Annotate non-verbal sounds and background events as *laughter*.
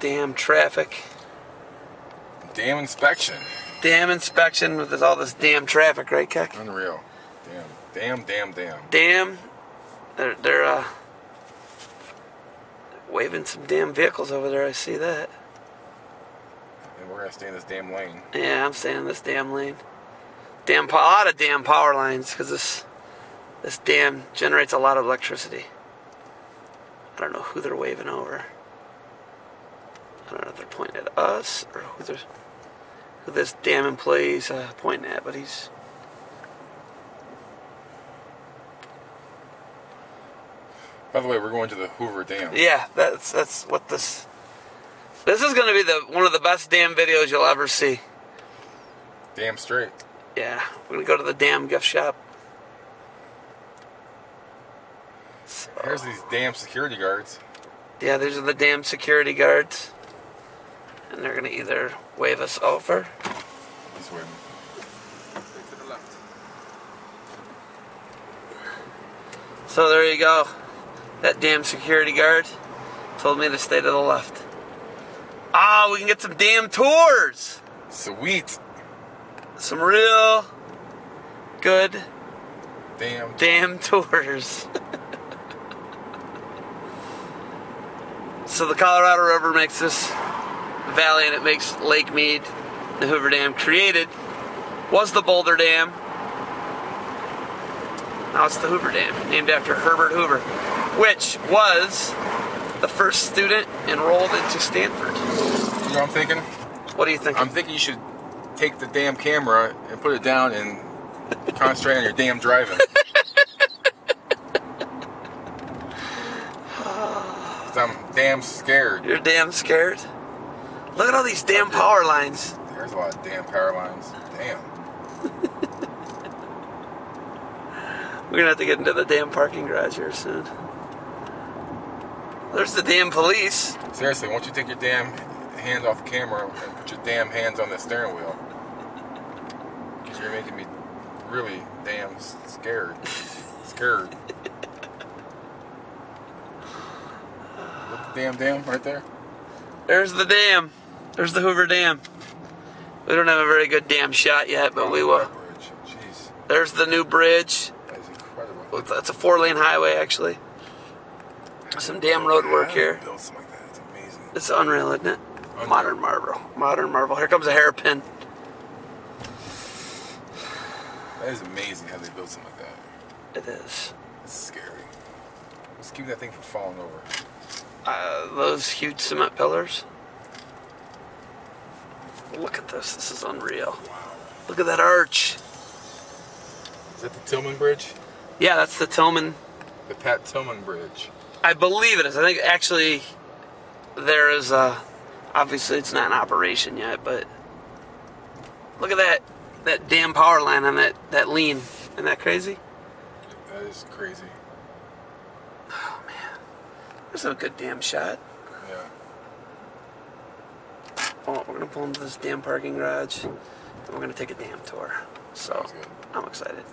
Damn traffic. Damn inspection. Damn inspection with all this damn traffic, right, Keck? Unreal. Damn. Damn, damn, damn. Damn. They're, they're uh, waving some damn vehicles over there. I see that. And we're gonna stay in this damn lane. Yeah, I'm staying in this damn lane. Damn, a lot of damn power lines because this this dam generates a lot of electricity. I don't know who they're waving over. I don't know if they're pointing at us or who who this damn employee's uh, pointing at, but he's By the way, we're going to the Hoover Dam. yeah. That's that's what this. This is going to be the one of the best damn videos you'll ever see. Damn straight. Yeah, we're gonna go to the damn gift shop. Here's these damn security guards. Yeah, these are the damn security guards. And they're gonna either wave us over. He's waving. So there you go. That damn security guard told me to stay to the left. Ah, we can get some damn tours. Sweet. Some real good Damn. damn tours. *laughs* so the Colorado River makes this valley and it makes Lake Mead, the Hoover Dam created, was the Boulder Dam. Now it's the Hoover Dam, named after Herbert Hoover, which was the first student enrolled into Stanford. You know what I'm thinking? What do you think? I'm thinking you should take the damn camera and put it down and concentrate on your damn driving. *laughs* I'm damn scared. You're damn scared. Look at all these damn power lines. There's a lot of damn power lines. Damn. *laughs* We're gonna have to get into the damn parking garage here soon. There's the damn police. Seriously, won't you take your damn hands off the camera and put your damn hands on the steering wheel? Because you're making me really damn scared. Scared. Look the damn dam right there. There's the dam. There's the Hoover Dam. We don't have a very good damn shot yet, but we will. That bridge. Jeez, There's the new bridge. that is incredible. That's a four lane highway, actually. Some damn road work here. do something like that. It's amazing. It's unreal, isn't it? Modern marvel. Modern marvel. Here comes a hairpin. That is amazing how they built something like that. It is. It's scary. Let's keep that thing from falling over. Uh, those huge cement pillars. Look at this. This is unreal. Look at that arch. Is that the Tillman Bridge? Yeah, that's the Tillman The Pat Tillman Bridge. I believe it is. I think actually there is a. Obviously, it's not in operation yet, but look at that that damn power line on that that lean. Isn't that crazy? That is crazy. Oh man, that's a good damn shot. Yeah. Oh, we're gonna pull into this damn parking garage, and we're gonna take a damn tour. So I'm excited.